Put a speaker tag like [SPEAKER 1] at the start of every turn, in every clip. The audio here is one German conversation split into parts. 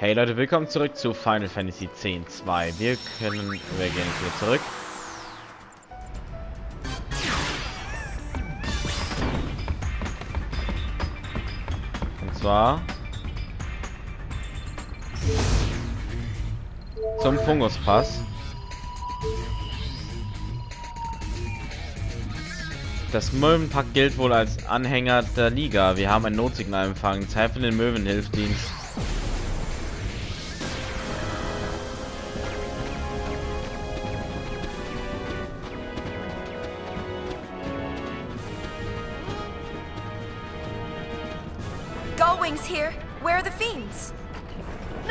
[SPEAKER 1] Hey Leute, willkommen zurück zu Final Fantasy X 2. Wir können, wir gehen jetzt wieder zurück. Und zwar zum Funguspass. Das Möwenpack gilt wohl als Anhänger der Liga. Wir haben ein Notsignal empfangen. Zeit für den Möwenhilfdienst.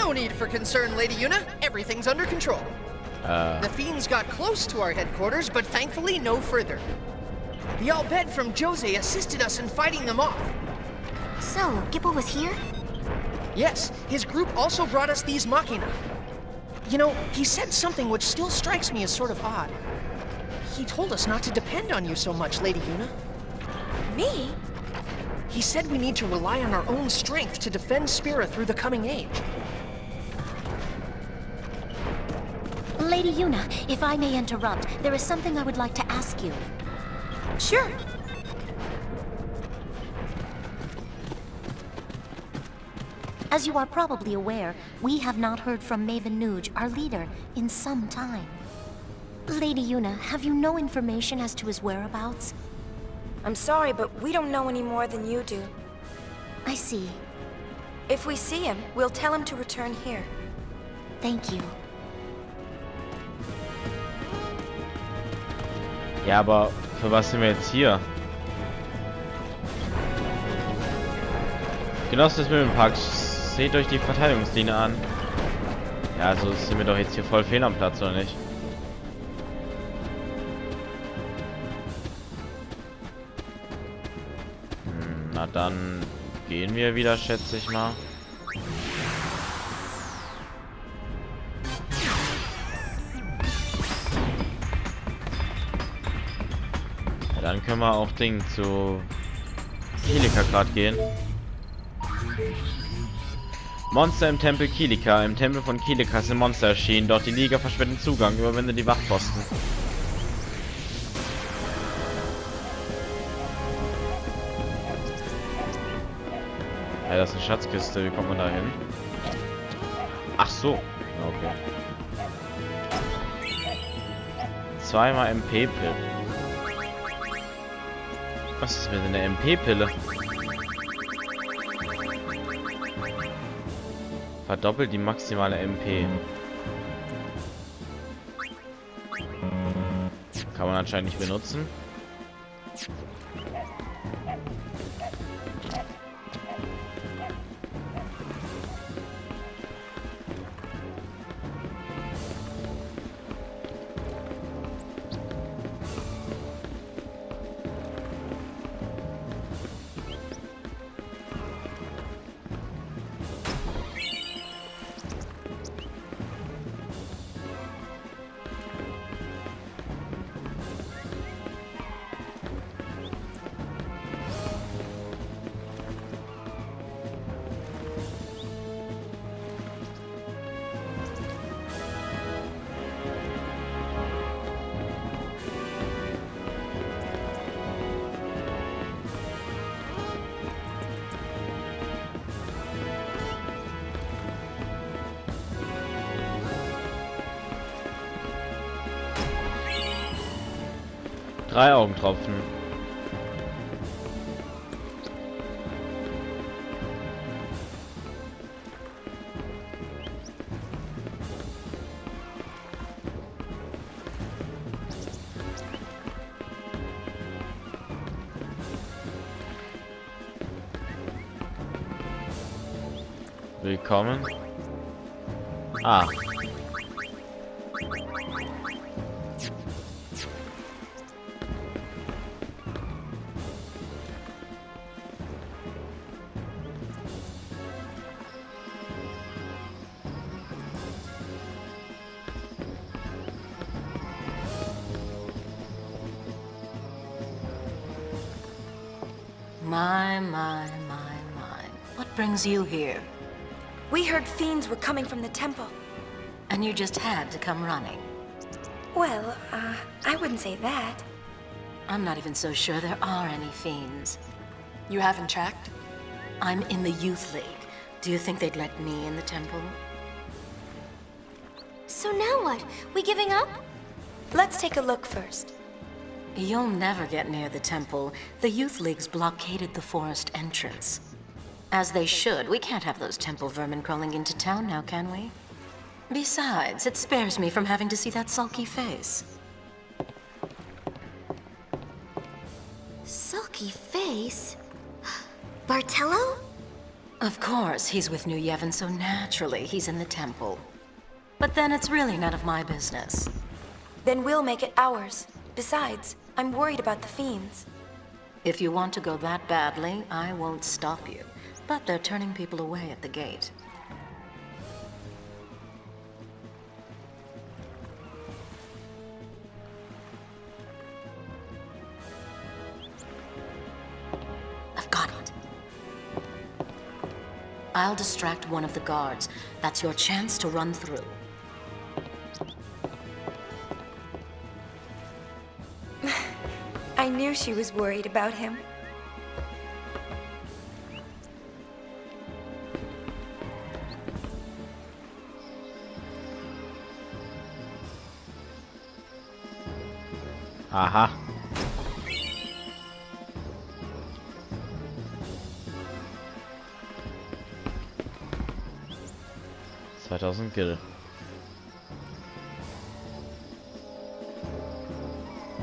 [SPEAKER 2] No need for concern, Lady Yuna. Everything's under control.
[SPEAKER 1] Äh,
[SPEAKER 2] The fiends got close to our headquarters, but thankfully no further. The Albed from Jose assisted us in fighting them off.
[SPEAKER 3] So, Gipple was here?
[SPEAKER 2] Yes, his group also brought us these Machina. You know, he said something which still strikes me as sort of odd. He told us not to depend on you so much, Lady Yuna.
[SPEAKER 3] Me?
[SPEAKER 2] He said we need to rely on our own strength to defend Spira through the coming age.
[SPEAKER 4] Lady Yuna, if I may interrupt, there is something I would like to ask you.
[SPEAKER 3] Sure.
[SPEAKER 4] As you are probably aware, we have not heard from Maven Nuge, our leader, in some time. Lady Yuna, have you no information as to his whereabouts?
[SPEAKER 3] I'm sorry, but we don't know any more than you do.
[SPEAKER 4] I see.
[SPEAKER 3] If we see him, we'll tell him to return here.
[SPEAKER 4] Thank you.
[SPEAKER 1] Ja, aber für was sind wir jetzt hier? Genossen des Möwenparks, seht euch die Verteidigungslinie an. Ja, also sind wir doch jetzt hier voll fehl am Platz, oder nicht? Hm, na dann gehen wir wieder, schätze ich mal. Dann können wir auch Ding zu Kilika gerade gehen. Monster im Tempel Kilika. Im Tempel von Kilika sind Monster erschienen, doch die Liga versperrt den Zugang. Überwinde die Wachposten. Ja, das ist eine Schatzkiste. Wie kommt man da hin? Ach so. Okay. Zweimal MP-Pille. Was ist mit einer MP-Pille? Verdoppelt die maximale MP. Kann man anscheinend nicht benutzen. Drei Augentropfen. Willkommen. Ah.
[SPEAKER 5] Brings you here?
[SPEAKER 3] We heard fiends were coming from the temple.
[SPEAKER 5] And you just had to come running.
[SPEAKER 3] Well, uh, I wouldn't say that.
[SPEAKER 5] I'm not even so sure there are any fiends.
[SPEAKER 6] You haven't checked?
[SPEAKER 5] I'm in the Youth League. Do you think they'd let me in the temple?
[SPEAKER 4] So now what? We giving up?
[SPEAKER 3] Let's take a look first.
[SPEAKER 5] You'll never get near the temple. The Youth League's blockaded the forest entrance. As they should. We can't have those temple vermin crawling into town now, can we? Besides, it spares me from having to see that sulky face.
[SPEAKER 4] Sulky face? Bartello?
[SPEAKER 5] Of course, he's with New Yevon, so naturally he's in the temple. But then it's really none of my business.
[SPEAKER 3] Then we'll make it ours. Besides, I'm worried about the fiends.
[SPEAKER 5] If you want to go that badly, I won't stop you. But they're turning people away at the gate. I've got it. I'll distract one of the guards. That's your chance to run through.
[SPEAKER 3] I knew she was worried about him.
[SPEAKER 1] Aha. Zweitausend Gil.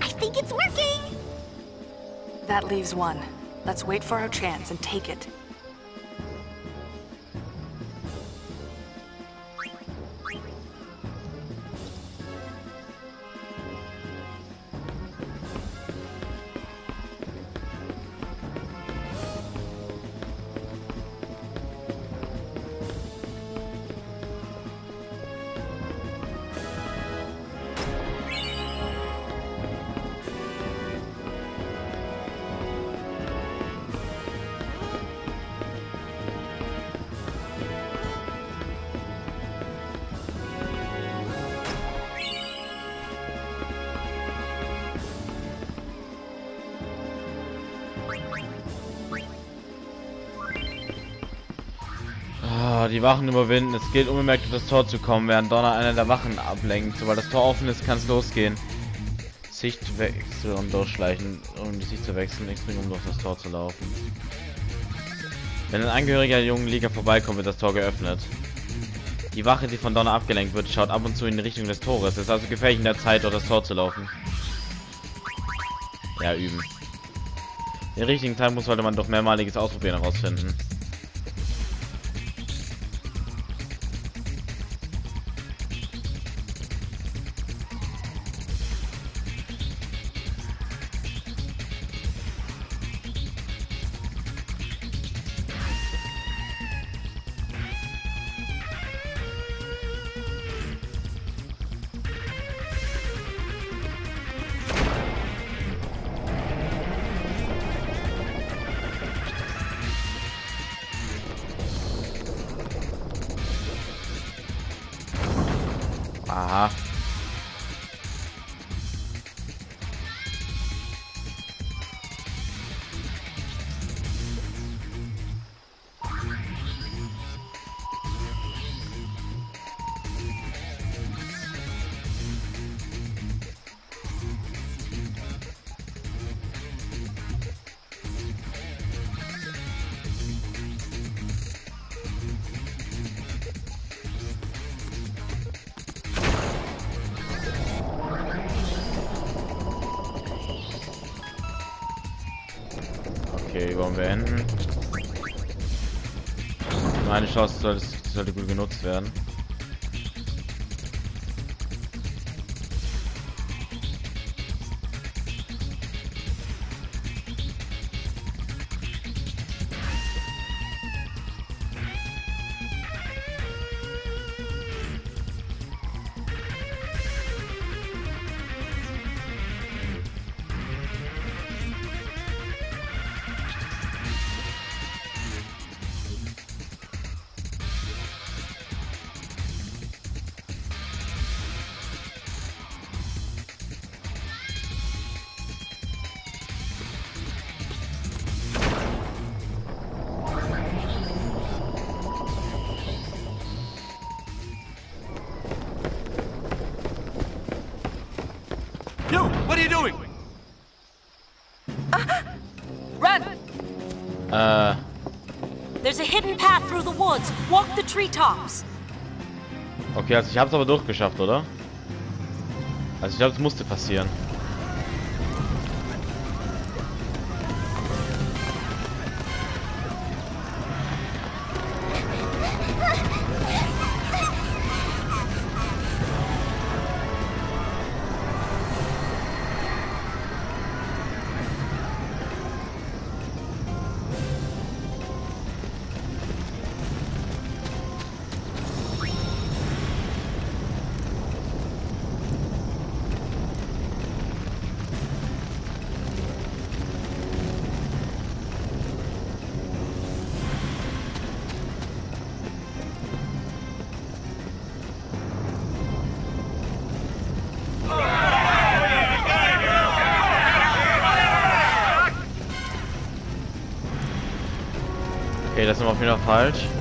[SPEAKER 4] I think it's working!
[SPEAKER 6] That leaves one. Let's wait for our chance and take it.
[SPEAKER 1] Ah, die Wachen überwinden. Es gilt unbemerkt durch das Tor zu kommen, während Donner einer der Wachen ablenkt. Sobald das Tor offen ist, kann es losgehen. Sichtwechsel und durchschleichen, um die Sicht zu wechseln, X um durch das Tor zu laufen. Wenn ein Angehöriger der jungen Liga vorbeikommt, wird das Tor geöffnet. Die Wache, die von Donner abgelenkt wird, schaut ab und zu in die Richtung des Tores. Es ist also gefährlich in der Zeit, durch das Tor zu laufen. Ja, üben. Den richtigen Zeitpunkt sollte man durch mehrmaliges Ausprobieren herausfinden. 啊哈。Okay, Übung beenden. Meine Chance sollte, sollte gut genutzt werden.
[SPEAKER 7] Treetops.
[SPEAKER 1] Okay, also ich habe es aber durchgeschafft, oder? Also ich glaube, es musste passieren. Okay, das ist immer wieder falsch.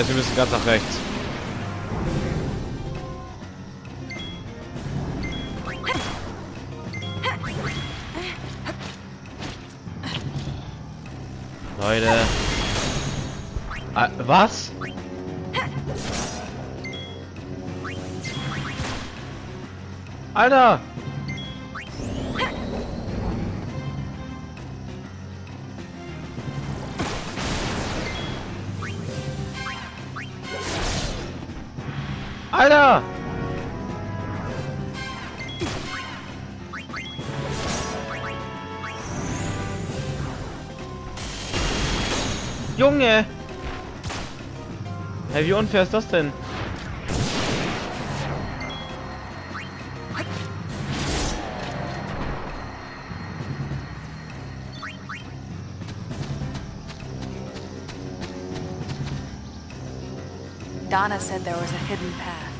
[SPEAKER 1] Heißt, wir müssen ganz nach rechts. Leute. Ah, was? Alter! Alter! Hey, wie unfair ist das denn?
[SPEAKER 6] Donna said there was a hidden path.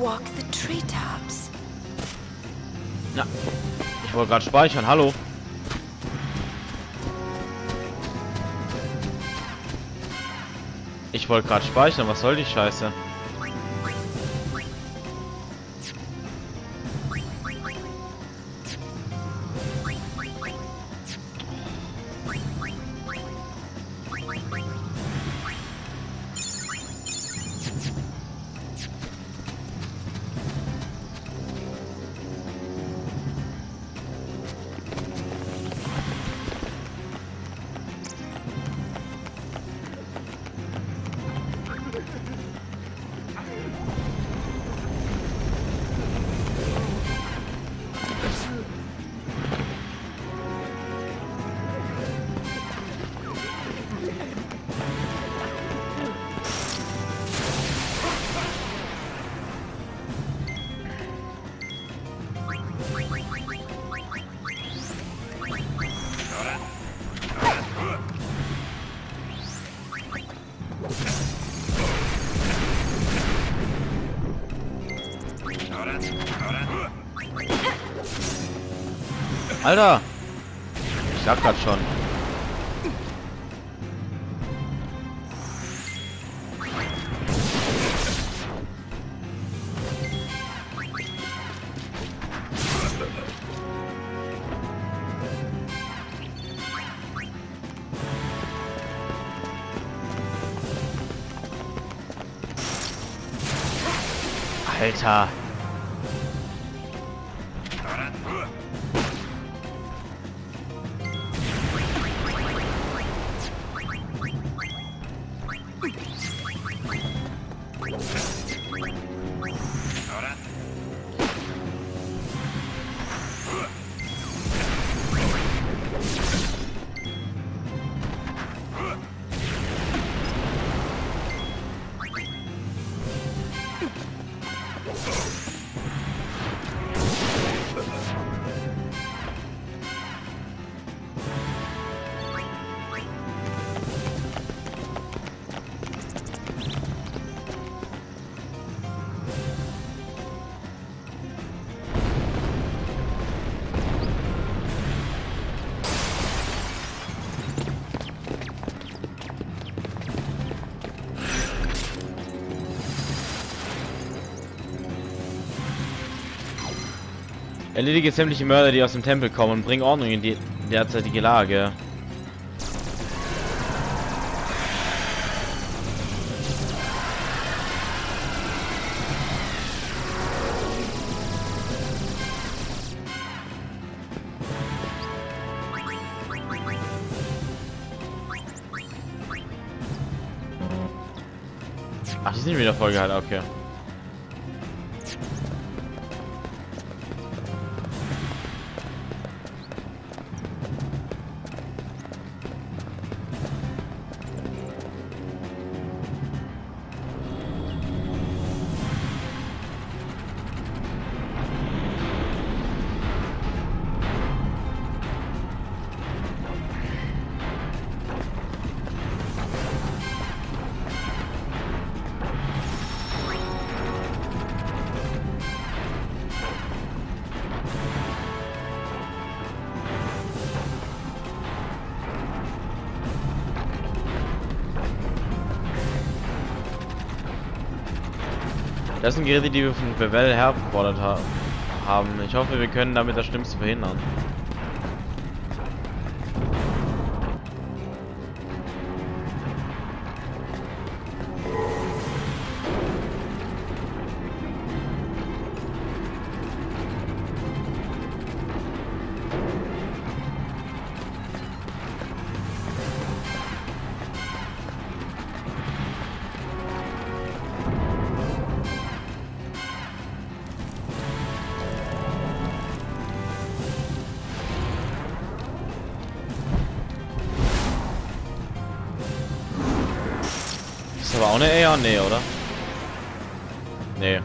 [SPEAKER 3] Walk the treetops.
[SPEAKER 1] Na, ich wollte gerade speichern, hallo. Ich wollte gerade speichern, was soll die Scheiße? Alter! Ich sag grad schon. Alter. Erledige sämtliche Mörder, die aus dem Tempel kommen und bring Ordnung in die derzeitige Lage. Ach, die sind wieder vollgehalten, okay. Das sind Geräte, die wir von Bevel hergefordert ha haben. Ich hoffe, wir können damit das Schlimmste verhindern. Aber auch eine Aeon? Nee, oder? Nee.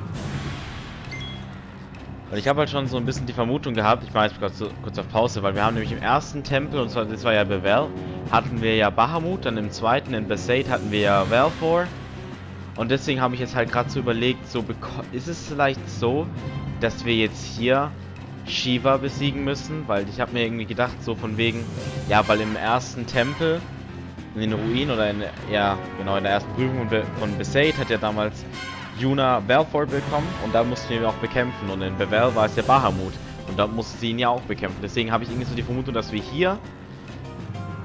[SPEAKER 1] Weil ich habe halt schon so ein bisschen die Vermutung gehabt, ich mache jetzt kurz, kurz auf Pause, weil wir haben nämlich im ersten Tempel, und zwar das war ja Bevel, hatten wir ja Bahamut, dann im zweiten in Besaid hatten wir ja Valfor. Und deswegen habe ich jetzt halt gerade so überlegt, so ist es vielleicht so, dass wir jetzt hier Shiva besiegen müssen, weil ich habe mir irgendwie gedacht, so von wegen, ja, weil im ersten Tempel in den Ruinen oder in, ja, genau, in der ersten Prüfung von Besaid hat ja damals Yuna Belfort bekommen und da mussten wir ihn auch bekämpfen und in Bevel war es ja Bahamut und da musste sie ihn ja auch bekämpfen. Deswegen habe ich irgendwie so die Vermutung, dass wir hier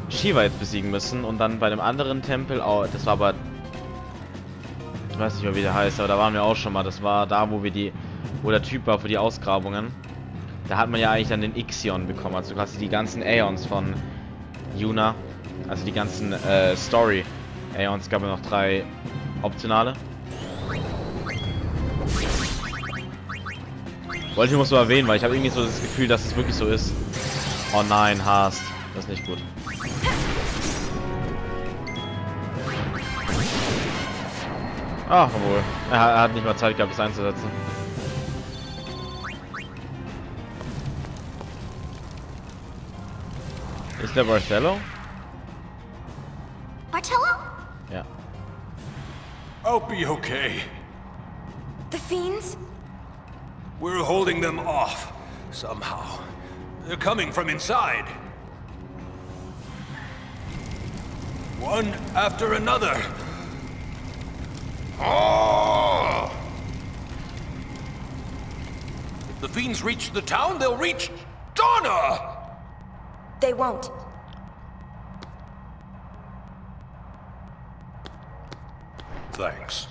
[SPEAKER 1] Shiva jetzt besiegen müssen und dann bei dem anderen Tempel, oh, das war aber, ich weiß nicht mehr wie der heißt, aber da waren wir auch schon mal, das war da, wo wir die, wo der Typ war für die Ausgrabungen. Da hat man ja eigentlich dann den Ixion bekommen, also quasi die ganzen Aeons von Yuna, also die ganzen äh, Story Aeons, gab ja noch drei optionale. Wollte ich nur so erwähnen, weil ich habe irgendwie so das Gefühl, dass es wirklich so ist. Oh nein, Hast. Das ist nicht gut. Ach, obwohl. Er, er hat nicht mal Zeit gehabt, das einzusetzen. Ist der Barcello?
[SPEAKER 4] Bartello?
[SPEAKER 1] Ja.
[SPEAKER 8] I'll be okay.
[SPEAKER 3] The fiends?
[SPEAKER 8] We're holding them off, somehow. They're coming from inside. One after another. Oh! If the fiends reach the town, they'll reach Donna!
[SPEAKER 3] They won't.
[SPEAKER 8] Thanks.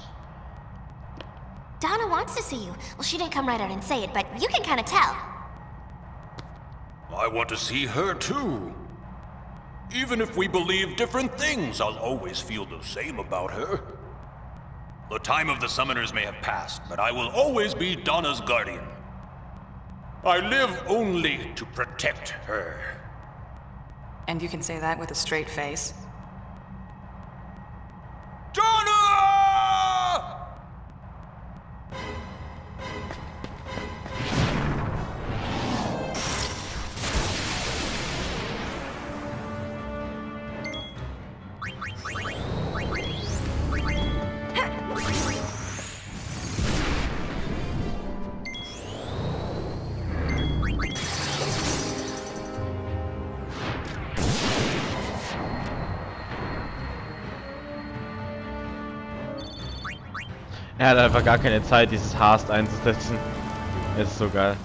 [SPEAKER 4] Donna wants to see you. Well, she didn't come right out and say it, but you can kind of tell.
[SPEAKER 8] I want to see her too. Even if we believe different things, I'll always feel the same about her. The time of the summoners may have passed, but I will always be Donna's guardian. I live only to protect her.
[SPEAKER 6] And you can say that with a straight face?
[SPEAKER 1] Er hat einfach gar keine Zeit, dieses Hast einzusetzen. Ist so geil.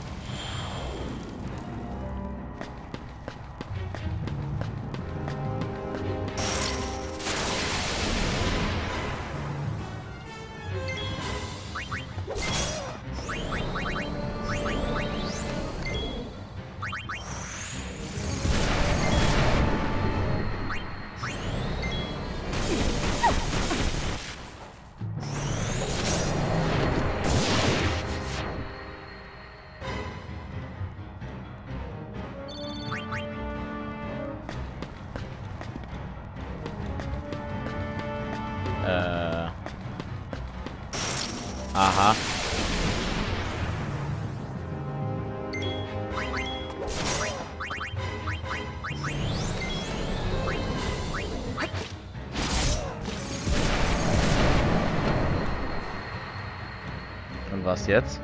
[SPEAKER 1] Und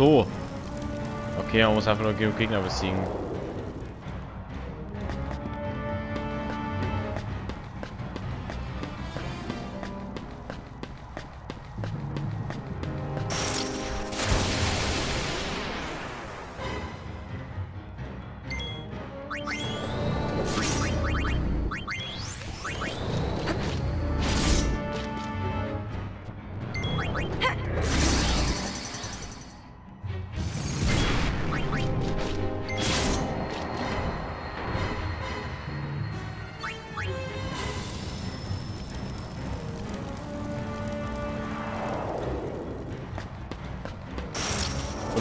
[SPEAKER 1] so. Okay, man muss einfach nur Gegner besiegen.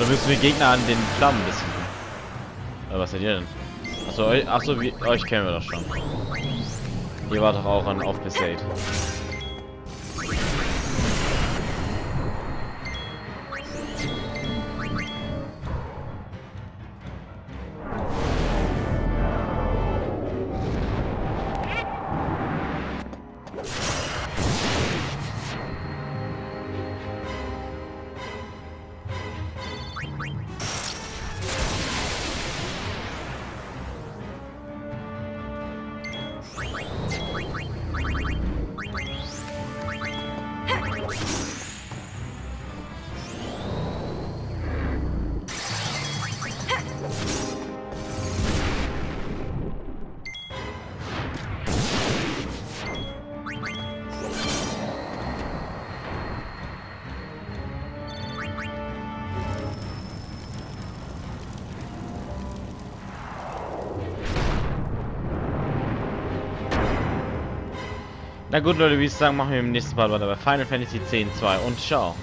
[SPEAKER 1] Müssen wir Gegner an den Flammen besiegen? Oder was seid ihr denn? Achso, achso wie, euch kennen wir doch schon. Ihr wart doch auch an Off Na gut, Leute, wie ich sagen, machen wir im nächsten Part weiter bei Final Fantasy X 2 und ciao.